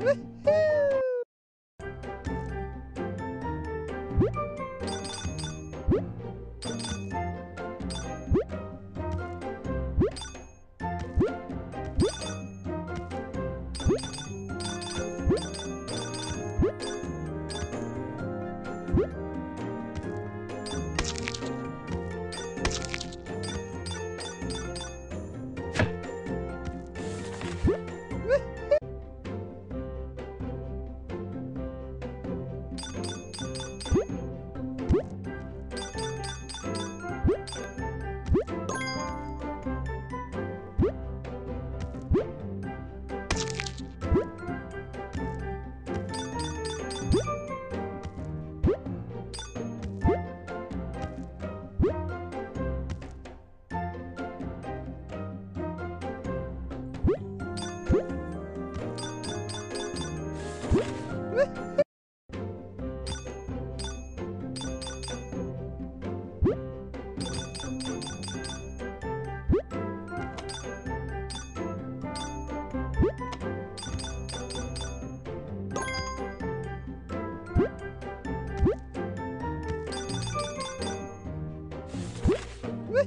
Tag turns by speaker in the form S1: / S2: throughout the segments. S1: うん。Woo!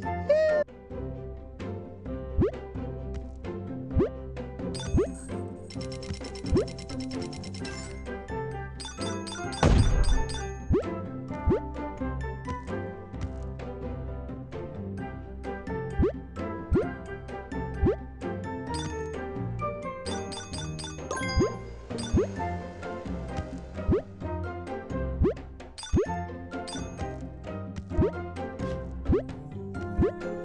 S1: Thank you. Woo!